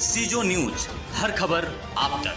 सीजो news, हर खबर आप तक।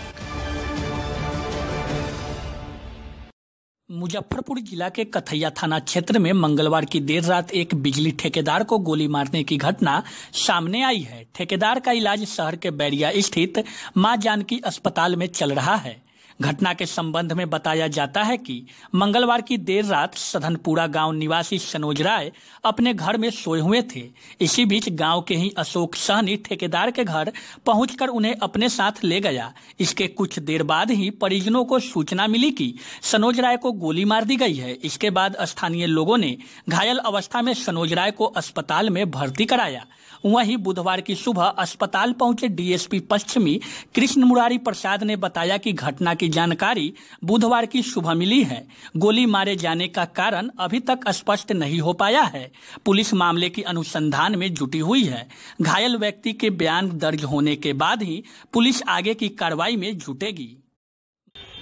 मुजफ्फरपुर जिला के कथैया थाना क्षेत्र में मंगलवार की देर रात एक बिजली ठेकेदार को गोली मारने की घटना सामने आई है। ठेकेदार का इलाज शहर के बैरिया स्थित माँ जानकी अस्पताल में चल रहा है। घटना के संबंध में बताया जाता है कि मंगलवार की देर रात सधनपुरा गाँव निवासी सनोज राय अपने घर में सोए हुए थे। इसी बीच गाँव के ही अशोक सहनी ठेकेदार के घर पहुंचकर उन्हें अपने साथ ले गया। इसके कुछ देर बाद ही परिजनों को सूचना मिली कि सनोज राय को गोली मार दी गई है। इसके बाद स्थानीय लोगों ने घायल अवस्था में सनोज राय को अस्पताल में भर्ती कराया। वहीं बुधवार की सुबह अस्पताल पहुँचे डीएसपी पश्चिमी कृष्ण मुरारी प्रसाद ने बताया कि घटना की जानकारी बुधवार की सुबह मिली है। गोली मारे जाने का कारण अभी तक स्पष्ट नहीं हो पाया है। पुलिस मामले की अनुसंधान में जुटी हुई है। घायल व्यक्ति के बयान दर्ज होने के बाद ही पुलिस आगे की कार्रवाई में जुटेगी।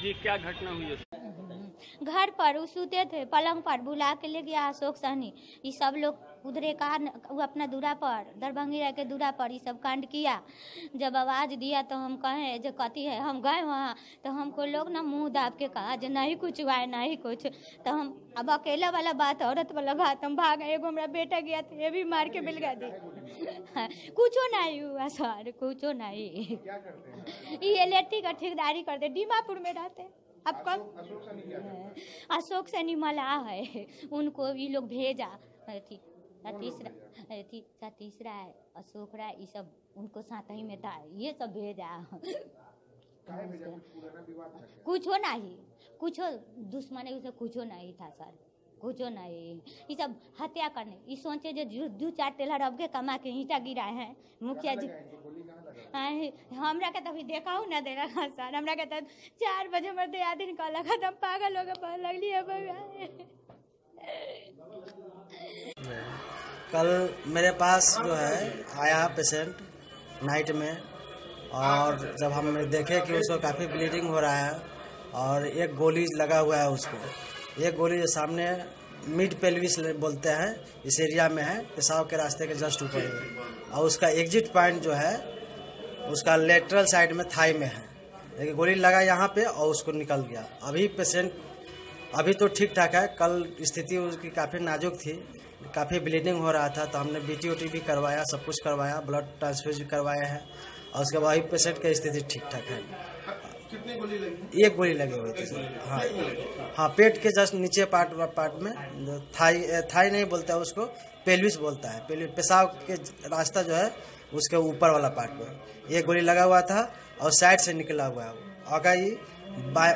जी क्या घटना हुई है? घर पर वो सूते थे पलंग पर बुला के ले गया अशोक सहनी। ये सब लोग उधरे कहा वो अपना दूरा पर दरभंगी रह के दूरा पर ये सब कांड किया। जब आवाज़ दिया तो हम कहें जो कथी है हम गए वहाँ। तो हमको लोग ना मुँह दाब के कहा जो नहीं कुछ हुआ है नहीं कुछ। तो हम अब अकेला वाला बात औरत वाला बात हम भाग एगो हमारा बेटा गया था ये भी मार के मिल गया दी। कुछो नहीं हुआ सर कुछ नहीं। ये इलेक्ट्रिक का ठेकेदारी करते डीमापुर में रहते। अब कौन? अशोक सैनी मलाह है उनको भी लोग भेजा। अथी तीसरा अथी तीसरा है अशोक राय ये सब उनको साथ ही में था। ये सब भेजा। कुछ हो नहीं। कुछ दुश्मनी उसे हो नहीं था सर। कुछो नहीं ये सब हत्या करने। ये सोचे जो दू, चार टेलर अब के कमा के ईंटा गिराए हैं। मुखिया जी। आए, हमरा के तभी देखा हूँ ना दे रहा सर। हमरा के तो चार बजे हमर दिया दिन कहला खत्म पागल हो गए लगली है कल मेरे पास जो है आया पेशेंट नाइट में और जब हम देखे कि उसको काफ़ी ब्लीडिंग हो रहा है और एक गोली लगा हुआ है उसको। एक गोली जो सामने मिड पेल्विस बोलते हैं, इस एरिया में है पेशाब के रास्ते के जस्ट ऊपर में और उसका एग्जिट पॉइंट जो है, उसका लेटरल साइड में थाई में है। लेकिन गोली लगा यहाँ पे और उसको निकल गया। अभी पेशेंट अभी तो ठीक ठाक है, कल स्थिति उसकी काफ़ी नाजुक थी, काफ़ी ब्लीडिंग हो रहा था तो हमने बी टी भी करवाया, सब कुछ करवाया ब्लड ट्रांसफ्यूज भी करवाया है, और उसके बाद अभी पेशेंट की स्थिति ठीक ठाक है। कितनी गोली लगी? एक गोली लगी हुई थी। हाँ। हाँ पेट के जस्ट नीचे पार्ट पार्ट में थाई थाई नहीं बोलता है उसको पेल्विस बोलता है। पेल्विस पेशाब के रास्ता जो है उसके ऊपर वाला पार्ट में। एक गोली लगा हुआ था और साइड से निकला हुआ है अगर ये बाएँ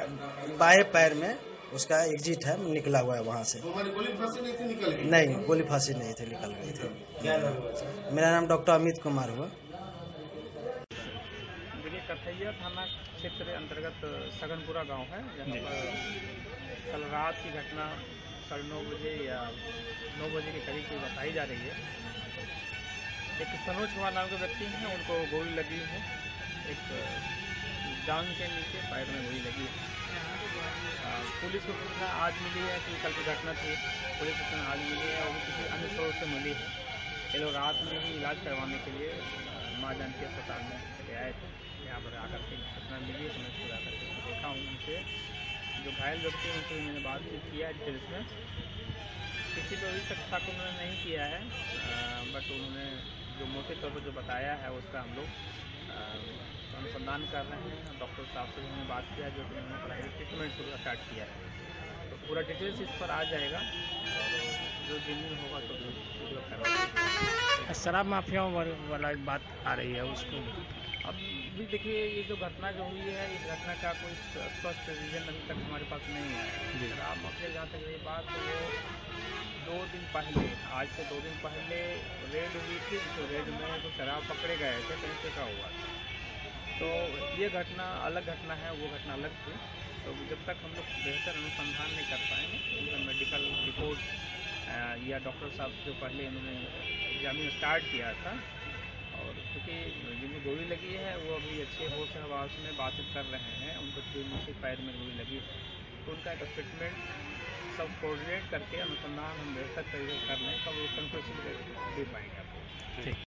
बाएँ पैर में उसका एग्जिट है निकला हुआ है वहाँ से। गोली फंसी नहीं थी निकल गई? नहीं गोली फांसी नहीं थी निकल गई थी। मेरा नाम डॉक्टर अमित कुमार हुआ। कथैया थाना क्षेत्र अंतर्गत सगनपुरा गाँव है। जहाँ पर कल रात की घटना साढ़े नौ बजे या नौ बजे के करीब की बताई जा रही है। एक सनोज कुमार नाम के व्यक्ति हैं उनको गोली लगी है। एक जांग के नीचे पैर में गोली लगी है। पुलिस को सूचना आज मिली है कि कल की घटना थी। पुलिस को सूचना आज मिली है और किसी अन्य सोर्स से मिली है। ये लोग रात में ही इलाज करवाने के लिए माँ जानकी अस्पताल में आए थे। यहाँ पर आकर के घटना मिली है तो मैं इसको जाकर के देखा हूँ उनसे। जो घायल व्यक्ति हैं, उनसे मैंने बातचीत किया है डिटेल्स में। किसी को अभी तक शक उन्होंने नहीं किया है बट उन्होंने जो मोटे तौर पर जो बताया है, उसका हम लोग अनुसंधान कर रहे हैं। डॉक्टर साहब से उन्होंने बात किया जो कि उन्होंने प्राइवेट ट्रीटमेंट शुरू स्टार्ट किया है। तो पूरा डिटेल्स इस पर आ जाएगा। जो जिम्मेदार होगा तो शराब माफियाओं वाला बात आ रही है, उसको अब भी देखिए ये जो घटना जो हुई है इस घटना का कोई स्पष्ट रीजन अभी तक हमारे पास नहीं है। शराब माफिया जहाँ तक रही बात तो वो दो दिन पहले आज से दो दिन पहले रेड हुई थी तो रेड में जो शराब पकड़े गए थे कहीं से का हुआ था। तो ये घटना अलग घटना है वो घटना अलग थी। तो जब तक हम लोग बेहतर अनुसंधान नहीं कर पाएँगे उनका मेडिकल रिपोर्ट या डॉक्टर साहब जो पहले इन्होंने एग्जामिन स्टार्ट किया था और क्योंकि जिनको गोली लगी है, वो अभी अच्छे होश हवास में बातचीत कर रहे हैं। उनको तीन पैर में गोली लगी। है तो उनका एक स्टेटमेंट सब कोऑर्डिनेट करके अनुसंधान हम बेहतर तरीके कर लें, तब वो कंक्लूसिव दे पाएँगे आपको।